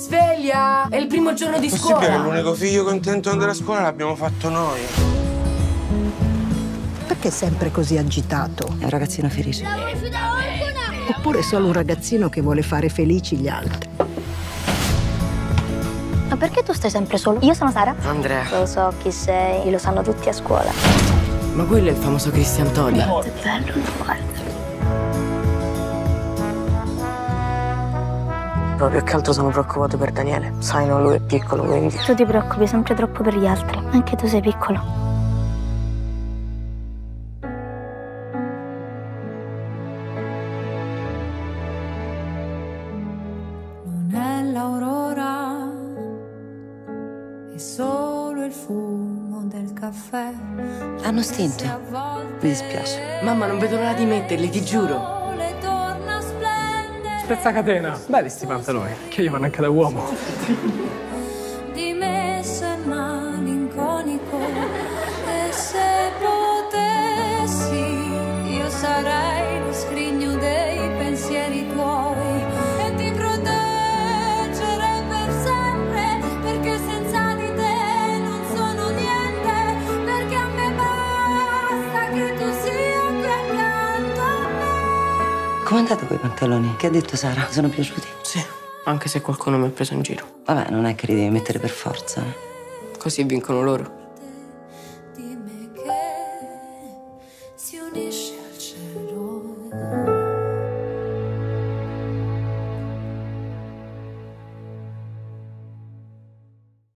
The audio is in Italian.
Sveglia! È il primo giorno di Possibile che scuola. l'unico figlio contento di andare a scuola l'abbiamo fatto noi. Perché è sempre così agitato? È un ragazzino felice. Oppure solo un ragazzino che vuole fare felici gli altri? Ma perché tu stai sempre solo? Io sono Sara. Andrea. Lo so chi sei, lo sanno tutti a scuola. Ma quello è il famoso Cristian Todi. È bello, guarda. Più che altro sono preoccupato per Daniele. Sai, no, lui è piccolo, quindi. Tu ti preoccupi sempre troppo per gli altri. Anche tu sei piccolo. Non è l'aurora, è solo il fumo del caffè. Hanno stinto. Mi dispiace. Mamma, non vedo l'ora di metterli, ti giuro. Spezzacatena. Belli sti pantaloni, che io vanno anche da uomo. Com'è andato quei pantaloni? Che ha detto Sara? Ti sono piaciuti? Sì, anche se qualcuno mi ha preso in giro. Vabbè, non è che li devi mettere per forza. Eh? Così vincono loro. Dimmi che si unisce